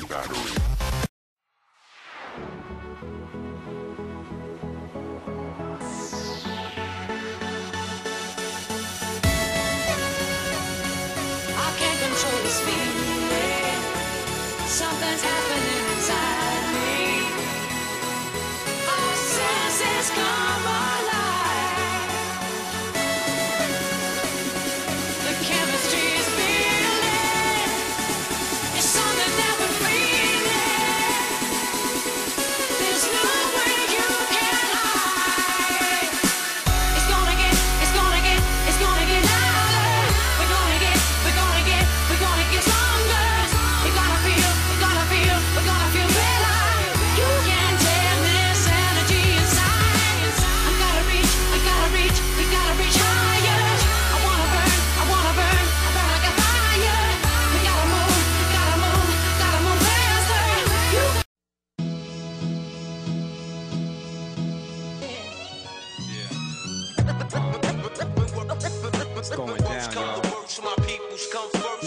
battery. I can't control this feeling. Something's happening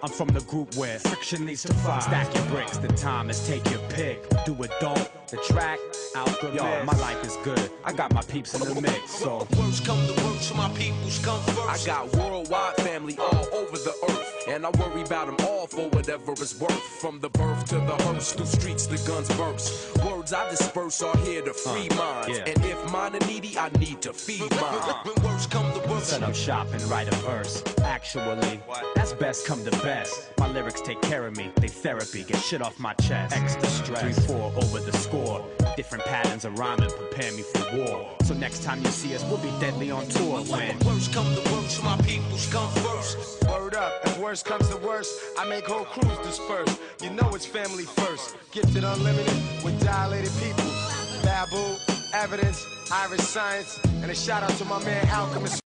I'm from the group where friction leads to fire. Stack your bricks, the time is take your pick. Do it, don't. The track, out the Yo, my life is good. I got my peeps in the mix, so. Worst come to worst, my peoples come first. I got worldwide family all over the earth, and I worry about them all for whatever it's worth. From the birth to the hearse, through streets the guns burst. Words I disperse are here to free uh, minds, yeah. and if mine are needy, I need to feed mine. When worst come to worst, Set up shop and write a verse. Actually, that's best come to best. My lyrics take care of me, they therapy, get shit off my chest. Extra stress, 3 4 over the score. Different patterns of rhyming prepare me for war. So next time you see us, we'll be deadly on tour when. worst come to worst, my peoples come first. Word up, if worst comes to worst, I make whole crews disperse. You know it's family first. Gifted unlimited with dilated people. Babu, evidence, Iriscience, and a shout out to my man Alchemist.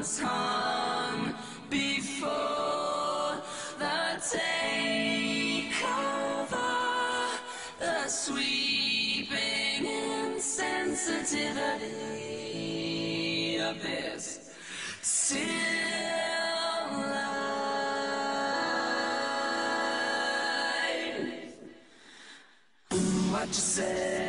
Moments hung before the takeover, the sweeping insensitivity of this still. What you say?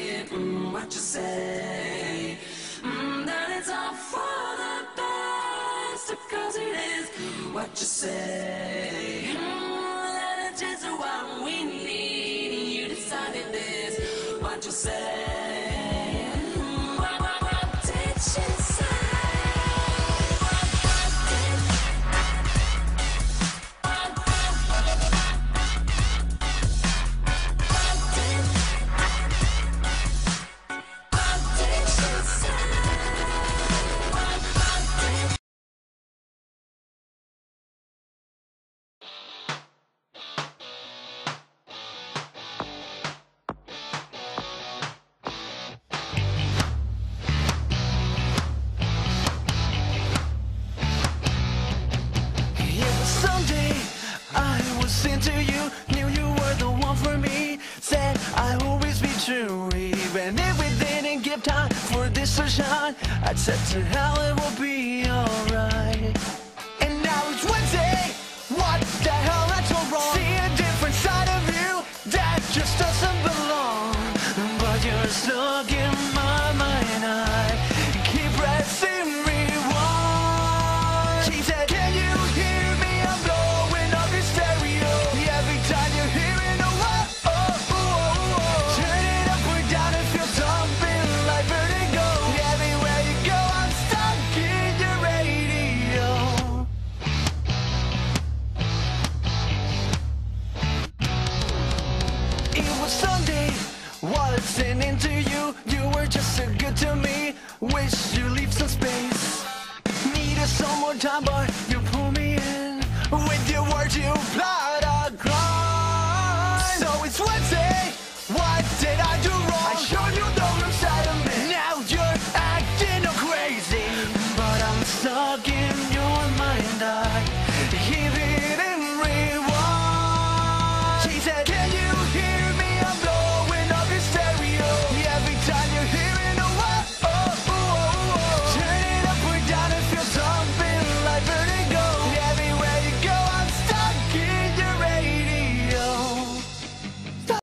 Cause. Mm, what you say? Mm, that it's all for the best, cause it is. What you say? Mm, that it's just what we need. You decided this. What you say? Into you, knew you were the one for me. Said I'd always be true, even if we didn't give time for this to shine. I said to hell it will be alright. And now it's Wednesday. What the hell? That's all wrong. See a different side of you that just doesn't belong. But you're stuck in my listening to you. You were just so good to me. Wish you leave some space. Needed some more time but you pull me in With your words you fly.